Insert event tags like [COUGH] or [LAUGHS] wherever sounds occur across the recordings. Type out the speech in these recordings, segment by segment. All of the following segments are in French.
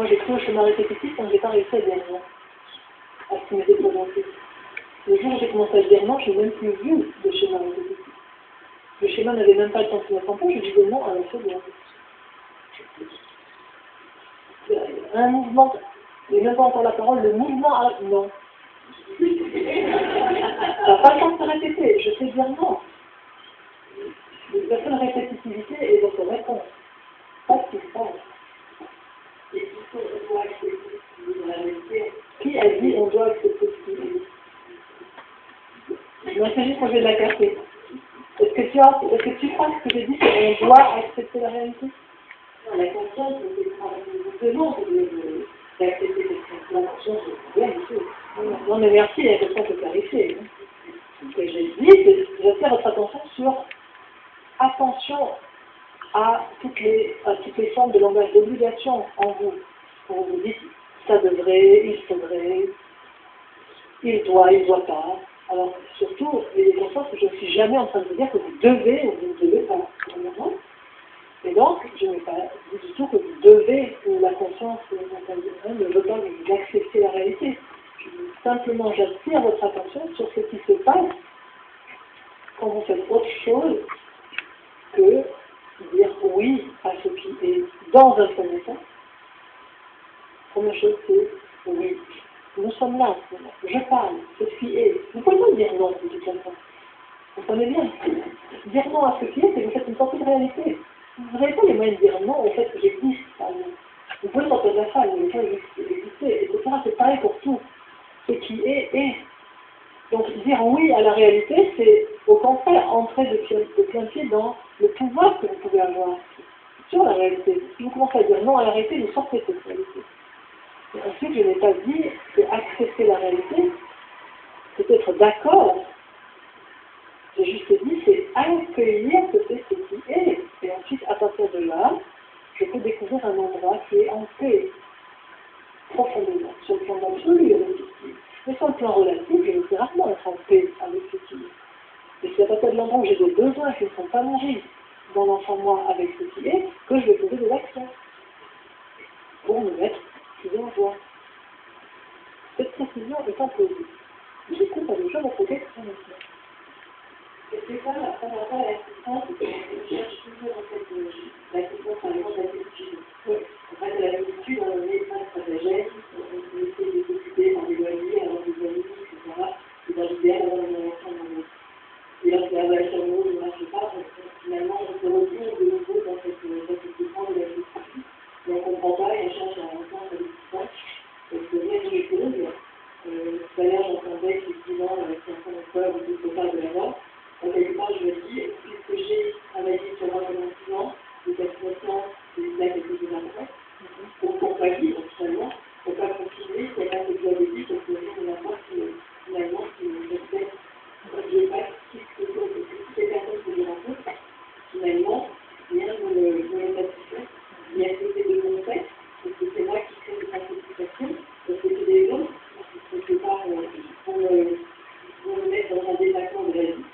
Moi, j'ai cru au chemin répétitif quand j'ai pas réussi à non à ce qui m'était présenté. Le jour où j'ai commencé à dire non, je n'ai même plus vu de schéma répétitif. Le schéma n'avait même pas le temps de se mettre en place, je disais non à la seconde. Un mouvement, et même pas encore la parole, le mouvement à non. Ça n'a pas le temps de se répéter, je sais dire non. La seule répétitivité est votre réponse. Pas ce qui se. Qui a dit on doit accepter ce qui est Moi, c'est juste quand j'ai de la carte. Est-ce que, tu as, est-ce que tu crois que ce que j'ai dit, c'est qu'on doit accepter la réalité Non, la conscience, c'est non, d'accepter la conscience, c'est bien du Non, mais merci, il y a quelqu'un qui clarifier. Ce que j'ai dit, c'est j'attire votre attention sur attention à toutes les, à toutes les formes de langage d'obligation en vous. Quand vous dites ça devrait, il faudrait, il doit, il ne doit pas. Alors, surtout, il est conscient que je ne suis jamais en train de vous dire que vous devez ou vous ne devez pas. Et donc, je n'ai pas dit du tout que vous devez, ou la conscience ne veut pas vous accepter la réalité. Simplement, j'attire votre attention sur ce qui se passe quand vous faites autre chose que dire oui à ce qui est dans un premier temps. Première chose, c'est oui. Nous sommes là Je parle, ce qui est. Vous pouvez pas dire non de toute façon. Vous comprenez bien Dire non à ce qui est, c'est vous faites une sortie de réalité. Vous n'avez pas les moyens de dire non au fait que j'existe. Vous pouvez sortir de la salle, mais pas exister, etc. C'est pareil pour tout. Ce qui est, est. Donc dire oui à la réalité, c'est au contraire entrer de, de plein pied dans le pouvoir que vous pouvez avoir sur la réalité. Si vous commencez à dire non à la réalité, vous sortez de cette réalité. Et ensuite, je n'ai pas dit que accepter la réalité, c'est être d'accord. J'ai juste dit, c'est accueillir ce qui est. Et ensuite, à partir de là, je peux découvrir un endroit qui est en paix, profondément, sur le plan absolu avec ce qui est. Mais sur le plan relatif, je vais rarement être en paix avec ce qui est. Et c'est à partir de l'endroit où j'ai des besoins qui ne sont pas nourris dans l'enfant moi avec ce qui est, que je vais poser des actions pour me mettre plus en joie. Cette précision est imposée. J'écoute à déjà votre question maintenant. Et c'est ça, la première fois, l'assistance, je cherche toujours en fait l'assistance par exemple l'attitude. Oui. En fait, l'attitude, on est pas stratagème, on essaie de s'occuper loisirs, avoir des amis, etc. C'est dans l'idéal d'avoir une relation dans Et lorsque la relation amoureux ne marche pas, finalement, on se retrouve de nouveau dans cette, dans cette défense de l'attitude. Mais on ne comprend pas et on cherche à entendre la distance. Parce que bien que les causes, euh, tout à l'heure, j'entendais effectivement, euh, certains peur ou d'autres pas de la mort. Donc, quelque part, je me dis, puisque j'ai travaillé sur l'ordonnancement, les associations, c'est là quelque chose d'important, pour, pour pas vivre finalement, pour pas continuer, c'est là que je l'avais dit, parce que je ne pas qui, finalement, qui me respecte. Je n'ai pas qui que ce soit, parce que toutes les personnes que je rencontre, finalement, rien ne me satisfait, ni accepter de mon fait, parce que c'est moi qui crée des insatisfactions, parce que c'est des autres, quelque part, pour me, pour me mettre dans un désaccord de la vie.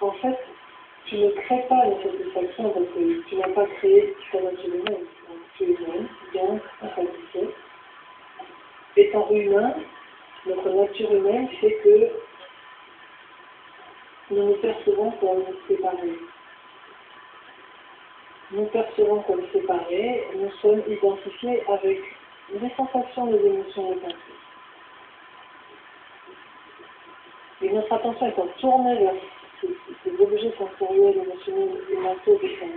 En fait, tu ne crées pas la satisfaction parce que tu n'as pas créé ta nature humaine. Tu es humain, donc insatisfait. Étant humain, notre nature humaine fait que nous nous percevons comme séparés. Nous percevons comme séparés, nous sommes identifiés avec les sensations, les émotions, les pensées. Et notre attention étant tournée vers ces, objets sensoriels, émotionnels et mentaux qui sont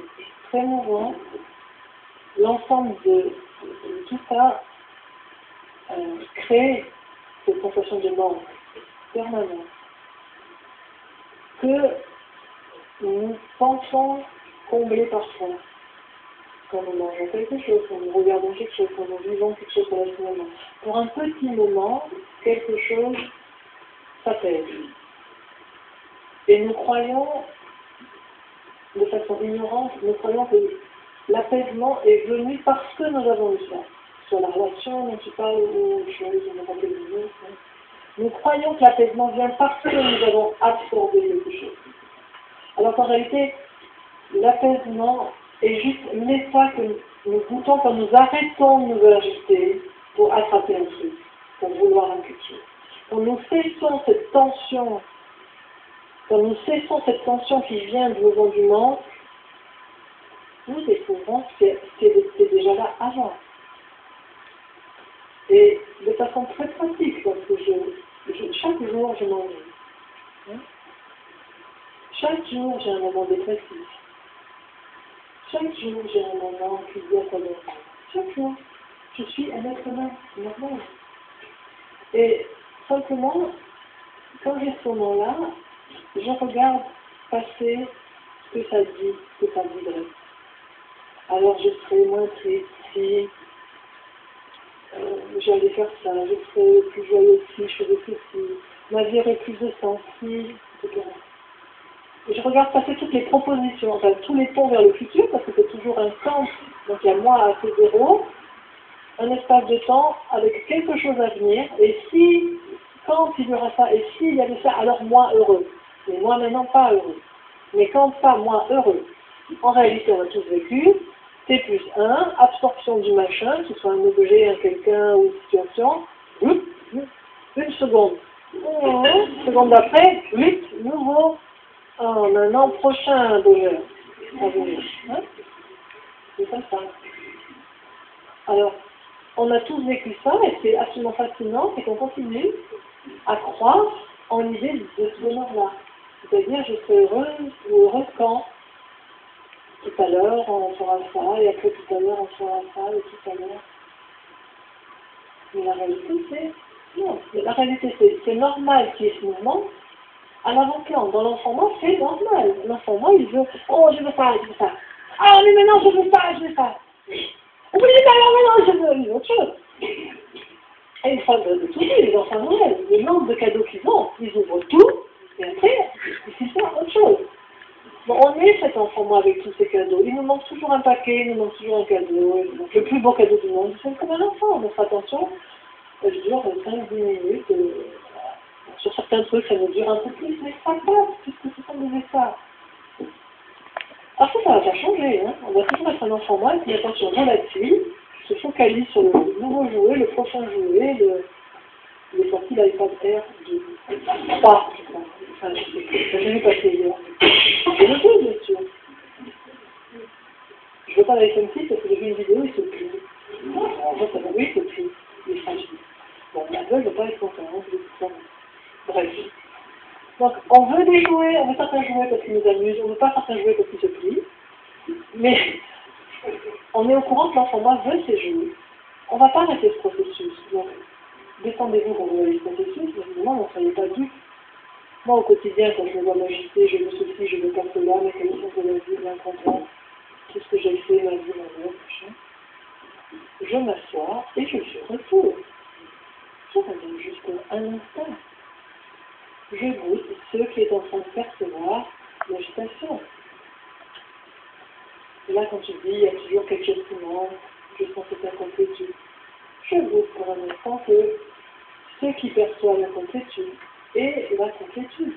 très mouvants, l'ensemble de, de, tout ça euh, crée cette sensation de manque permanente que nous pensons combler parfois. Quand nous mangeons quelque chose, quand nous regardons quelque chose, quand nous vivons quelque chose relationnellement. Pour un petit moment, quelque chose s'appelle. Et nous croyons, de façon ignorante, nous croyons que l'apaisement est venu parce que nous avons eu ça. Sur la relation dont tu parles ou choses, on Nous croyons que l'apaisement vient parce que nous avons absorbé quelque chose. Alors qu'en réalité, l'apaisement est juste l'état que nous goûtons quand nous arrêtons de nous agiter pour attraper un truc, pour vouloir un chose. Quand nous cessons cette tension, quand nous cessons cette tension qui vient du mouvement du manque, nous découvrons que c'est déjà là avant. Et de façon très pratique, parce que chaque jour je m'ennuie. Hein? Chaque jour j'ai un moment dépressif. Chaque jour j'ai un moment qui vient comme Chaque jour, je suis un être humain normal. Et simplement, quand j'ai ce moment-là, je regarde passer ce que ça dit, ce que ça voudrait. Alors je serai moins triste si euh, j'allais faire ça, je serais plus joyeux si je faisais ceci, ma vie aurait plus de sens si, etc. Je regarde passer toutes les propositions, enfin tous les ponts vers le futur, parce que c'est toujours un centre, donc il y a moi à C0, un espace de temps avec quelque chose à venir, et si, quand il y aura ça, et s'il y avait ça, alors moi heureux. Mais moi maintenant pas heureux. Mais quand pas moi heureux, en réalité on a tous vécu, T plus 1, absorption du machin, que ce soit un objet, un quelqu'un ou une situation, une seconde. Une seconde d'après, 8, nouveau, en un an prochain bonheur hein? C'est comme ça. Alors, on a tous vécu ça et c'est absolument fascinant, c'est qu'on continue à croire en l'idée de ce bonheur-là. C'est-à-dire, je serai heureuse ou heureux quand? Tout à l'heure on fera ça, et après tout à l'heure on fera ça, et tout à l'heure. Mais la réalité c'est, non, la réalité c'est normal qu'il y ait ce mouvement. À l'avant-plan, dans l'enfant c'est normal. L'enfant il veut, oh je veux ça, je veux ça. Ah mais maintenant je veux ça, je veux ça. Oui, mais maintenant je veux autre chose. Et une fois de, tout les enfants Noël, le nombre de cadeaux qu'ils ont, ils ouvrent tout, et après, ils font autre chose. Bon, on est cet enfant, moi, avec tous ces cadeaux. Il nous manque toujours un paquet, il nous manque toujours un cadeau. Le plus beau cadeau du monde, c'est comme un enfant. Notre attention, elle dure 5-10 minutes. Euh, sur certains trucs, ça nous dure un peu plus, mais ça passe, puisque ce sont des états. Après, ça va pas changer. Hein. On va toujours être un enfant, moi, avec une attention relative, se focalise sur le nouveau jouet, le prochain jouet, le, il est sorti l'iPad Air du 3, je crois. Enfin, j'ai vu passer hier. Je le sais, bien sûr. Je ne veux pas l'iPhone 6 parce que j'ai vu une vidéo, il se plie. En fait, ça va, oui, il se plie. Il est fragile. Bon, Apple ne veut pas être content, je veux ça. Donc, on veut des jouets, on veut certains jouets parce qu'ils nous amusent, on ne veut pas certains jouets parce qu'ils se plient. Mais [LAUGHS] on est au courant que l'enfant veut ces jouets. On ne va pas arrêter ce processus. Donc, défendez-vous quand vous voyez ce processus, mais évidemment, ne soyez pas dupes. Moi, au quotidien, quand je me vois m'agiter, je veux ceci, je veux pas cela, mes connaissances de la vie, l'incontrôle, tout ce que j'ai fait, ma vie, mon œuvre, machin. Je m'assois et je suis retour. Ça va donne juste un instant. Je goûte ce qui est en train de percevoir l'agitation. Et là, quand tu dis, il y a toujours quelque chose qui manque, je cette incomplétude. Je goûte pour un instant que ce qui perçoit l'incomplétude et la complétude.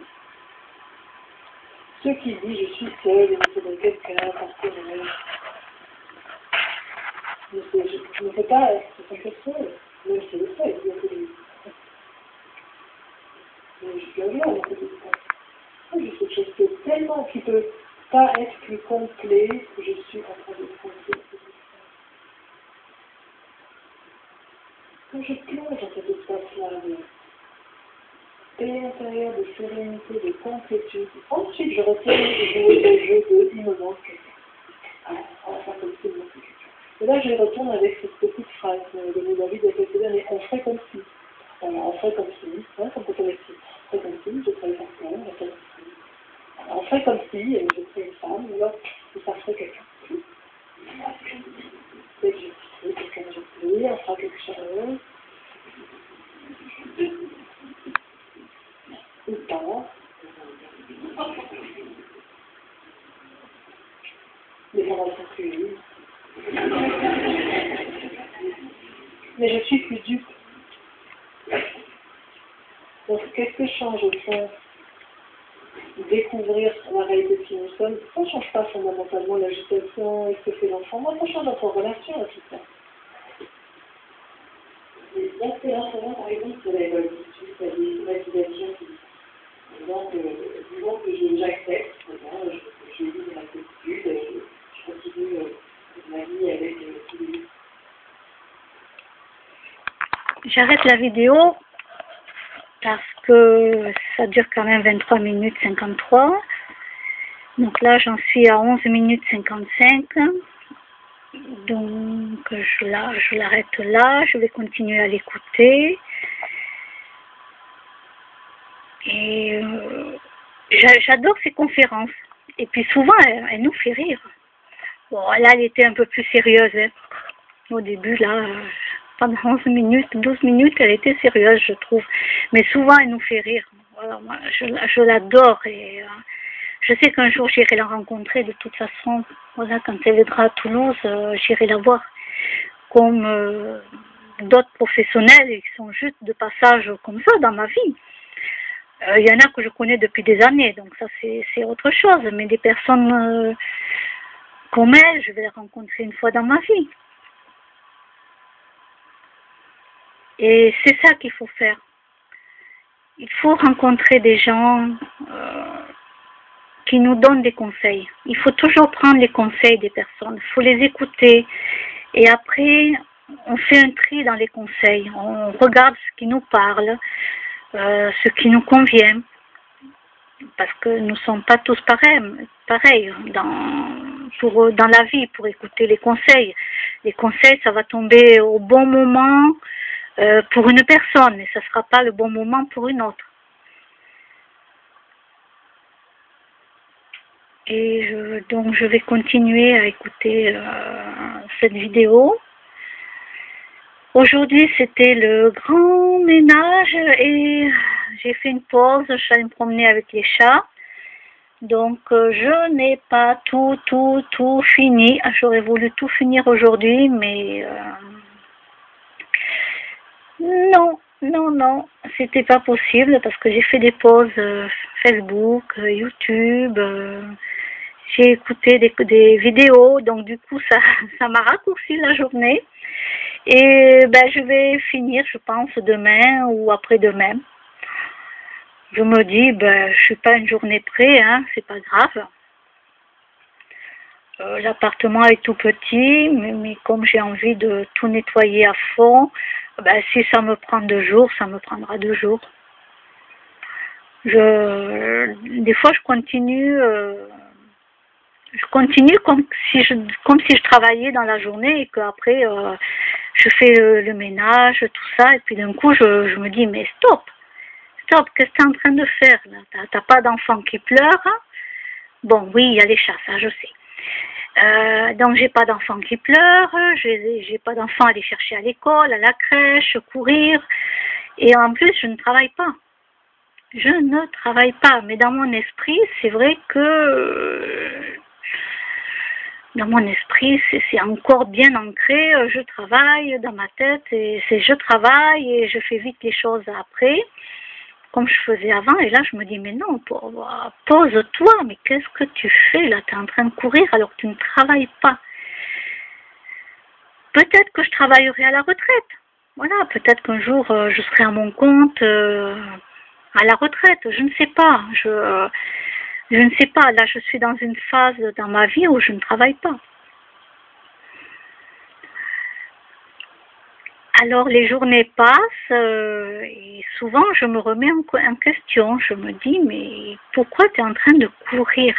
Ce qui dit je suis seul et je de quelqu'un, partenaire, je ne peux pas être sentir seul, même si le fait, il y a que. Mais je là, en fait, c'est quelque chose qui est tellement, qui peut pas être plus complet que je suis en train de penser. Quand je plonge dans cet espace-là, paix intérieure, de sérénité, de complétude. Ensuite, je retourne jouer jeu de il si Et là, je retourne avec cette petite phrase de mon David il y a quelques années. On ferait comme si. On ferait comme si, hein, comme est petit. On ferait comme si, je serais comme si. Alors, on ferait comme si, et je serais une femme, ou là, ça ferait quelqu'un. Je serais quelqu'un de gentil, on fera quelque chose. tout le temps. Les gens sont plus Mais je suis plus dupe. Donc, qu'est-ce que change au fond découvrir la réalité de qui nous sommes, ça ne change pas fondamentalement l'agitation et ce que fait l'enfant. Moi, ça change notre relation à tout ça. L'enfant, par exemple, sur la suite à des motivations qui disons que, disons que j'accepte, je, je vis solitude, je, je continue euh, ma vie avec euh, tous les J'arrête la vidéo parce que ça dure quand même 23 minutes 53. Donc là, j'en suis à 11 minutes 55. Donc je l'arrête là, je vais continuer à l'écouter. Et euh, j'adore ces conférences. Et puis souvent, elle, nous fait rire. Bon, là, elle était un peu plus sérieuse. Hein. Au début, là, pendant 11 minutes, 12 minutes, elle était sérieuse, je trouve. Mais souvent, elle nous fait rire. Moi, je, l'adore et euh, je sais qu'un jour, j'irai la rencontrer de toute façon. Quand elle viendra à Toulouse, euh, j'irai la voir. Comme euh, d'autres professionnels qui sont juste de passage comme ça dans ma vie. Il y en a que je connais depuis des années, donc ça c'est autre chose. Mais des personnes comme elle, je vais les rencontrer une fois dans ma vie. Et c'est ça qu'il faut faire. Il faut rencontrer des gens euh, qui nous donnent des conseils. Il faut toujours prendre les conseils des personnes. Il faut les écouter. Et après, on fait un tri dans les conseils. On regarde ce qui nous parle, euh, ce qui nous convient. Parce que nous ne sommes pas tous pareils, dans la vie pour écouter les conseils. Les conseils, ça va tomber au bon moment, euh, pour une personne et ce ne sera pas le bon moment pour une autre. Et je, donc je vais continuer à écouter euh, cette vidéo. Aujourd'hui c'était le grand ménage et j'ai fait une pause, je suis allée me promener avec les chats. Donc euh, je n'ai pas tout, tout, tout fini. J'aurais voulu tout finir aujourd'hui, mais non, non, non, c'était pas possible parce que j'ai fait des pauses euh, Facebook, euh, YouTube, euh, j'ai écouté des, des, vidéos, donc du coup ça [LAUGHS] ça m'a raccourci la journée. Et ben je vais finir, je pense, demain ou après-demain. Je me dis, ben je suis pas une journée près, hein, c'est pas grave. L'appartement est tout petit, mais, mais comme j'ai envie de tout nettoyer à fond, ben, si ça me prend deux jours, ça me prendra deux jours. Je, des fois, je continue, euh, je continue comme si je, comme si je travaillais dans la journée et qu'après, euh, je fais le, ménage, tout ça, et puis d'un coup, je, me dis, mais stop, stop, qu'est-ce que tu es en train de faire T'as pas d'enfant qui pleure? Bon, oui, il y a les chats, ça, je sais. Euh, donc j'ai pas d'enfants qui pleurent, j'ai pas d'enfants à aller chercher à l'école, à la crèche, courir. Et en plus, je ne travaille pas. Je ne travaille pas. Mais dans mon esprit, c'est vrai que dans mon esprit, c'est encore bien ancré. Je travaille dans ma tête et c'est je travaille et je fais vite les choses après comme je faisais avant. Et là, je me dis, mais non, pose-toi, mais qu'est-ce que tu fais là? Tu es en train de courir alors que tu ne travailles pas. Peut-être que je travaillerai à la retraite. Voilà, peut-être qu'un jour, euh, je serai à mon compte euh, à la retraite. Je ne sais pas. Je, je ne sais pas. Là, je suis dans une phase dans ma vie où je ne travaille pas. Alors les journées passent euh, et souvent je me remets en, question. Je me dis mais pourquoi tu es en train de courir?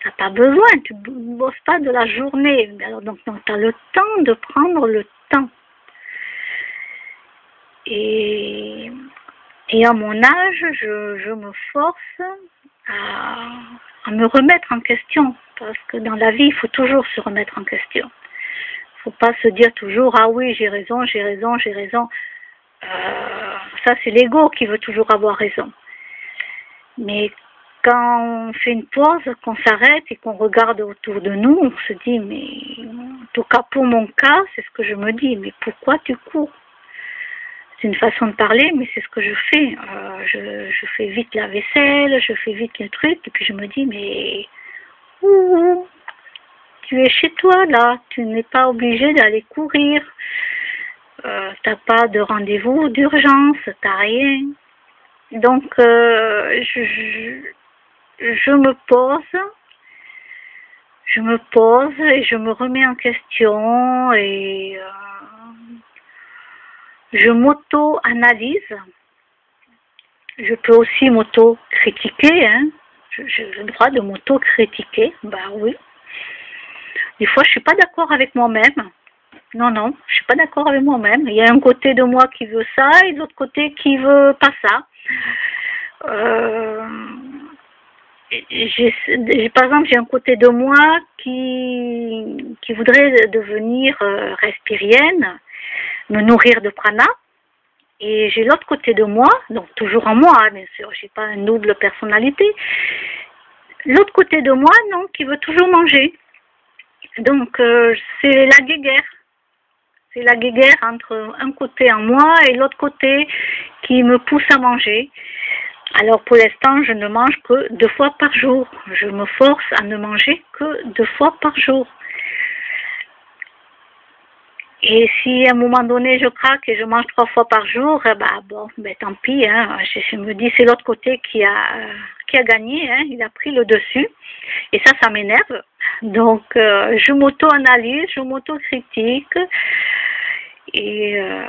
Tu n'as pas besoin, tu bosses pas de la journée. Alors donc, tu as le temps de prendre le temps. Et à mon âge, je, me force à me remettre en question. Parce que dans la vie, il faut toujours se remettre en question faut pas se dire toujours ah oui j'ai raison, j'ai raison, j'ai raison. Euh, ça c'est l'ego qui veut toujours avoir raison. Mais quand on fait une pause, qu'on s'arrête et qu'on regarde autour de nous, on se dit mais en tout cas pour mon cas, c'est ce que je me dis, mais pourquoi tu cours? C'est une façon de parler, mais c'est ce que je fais. Euh, je, je, fais vite la vaisselle, je fais vite le truc, et puis je me dis, mais tu es chez toi là, tu n'es pas obligé d'aller courir. Euh, t'as pas de rendez-vous d'urgence, t'as rien. Donc, euh, je, je, me pose, je me pose et je me remets en question et euh, je m'auto-analyse. Je peux aussi m'auto-critiquer, hein. J'ai le droit de m'auto-critiquer, bah oui. Des fois, je suis pas d'accord avec moi-même. Non, non, je suis pas d'accord avec moi-même. Il y a un côté de moi qui veut ça et l'autre côté qui veut pas ça. Euh, par exemple, j'ai un côté de moi qui, qui voudrait devenir euh, respirienne, me nourrir de prana. Et j'ai l'autre côté de moi, donc toujours en moi, bien sûr, j'ai pas une double personnalité. L'autre côté de moi, non, qui veut toujours manger. Donc, euh, c'est la guéguerre. C'est la guéguerre entre un côté en moi et l'autre côté qui me pousse à manger. Alors pour l'instant, je ne mange que deux fois par jour. Je me force à ne manger que deux fois par jour. Et si à un moment donné je craque et je mange trois fois par jour, ben bon, ben tant pis. Hein. Je, me dis c'est l'autre côté qui a a gagné. Hein. Il a pris le dessus. Et ça, ça m'énerve. Donc euh, je m'auto-analyse, je m'auto-critique. Et euh,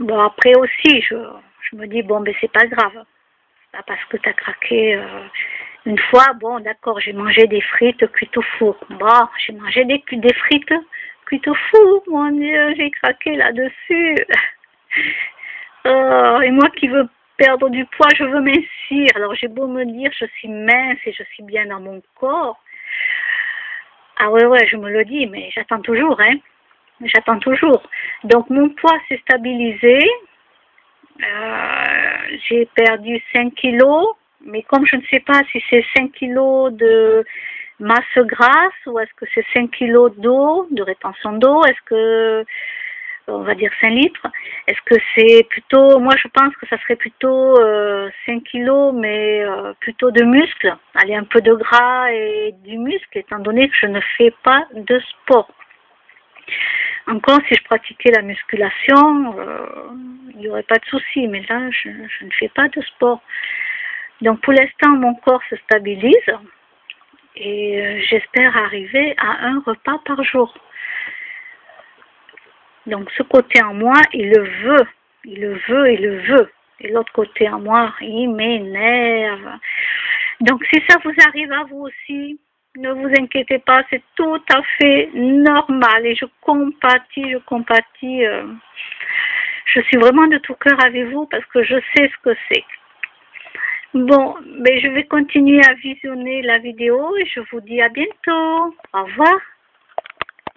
bon après aussi, je, je me dis bon ben c'est pas grave. Parce que tu as craqué. Euh, une fois, bon, d'accord, j'ai mangé des frites cuites au four. Bon, j'ai mangé des, des frites cuites au four. Mon Dieu, j'ai craqué là-dessus. [LAUGHS] Oh, et moi qui veux perdre du poids, je veux mincir. Alors j'ai beau me dire, je suis mince et je suis bien dans mon corps. Ah ouais, ouais, je me le dis, mais j'attends toujours, hein. J'attends toujours. Donc mon poids s'est stabilisé. Euh, j'ai perdu 5 kilos mais comme je ne sais pas si c'est 5 kilos de masse grasse ou est-ce que c'est 5 kilos d'eau, de rétention d'eau, est-ce que, on va dire 5 litres, est-ce que c'est plutôt, moi je pense que ça serait plutôt euh, 5 kilos, mais euh, plutôt de muscle, allez, un peu de gras et du muscle, étant donné que je ne fais pas de sport. Encore, si je pratiquais la musculation, euh, il n'y aurait pas de souci, mais là, je, ne fais pas de sport. Donc pour l'instant, mon corps se stabilise et euh, j'espère arriver à un repas par jour. Donc ce côté en moi, il le veut, il le veut, il le veut. Et l'autre côté en moi, il m'énerve. Donc si ça vous arrive à vous aussi, ne vous inquiétez pas, c'est tout à fait normal et je compatis, je compatis. Euh, je suis vraiment de tout cœur avec vous parce que je sais ce que c'est. Bon, ben je vais continuer à visionner la vidéo et je vous dis à bientôt. Au revoir.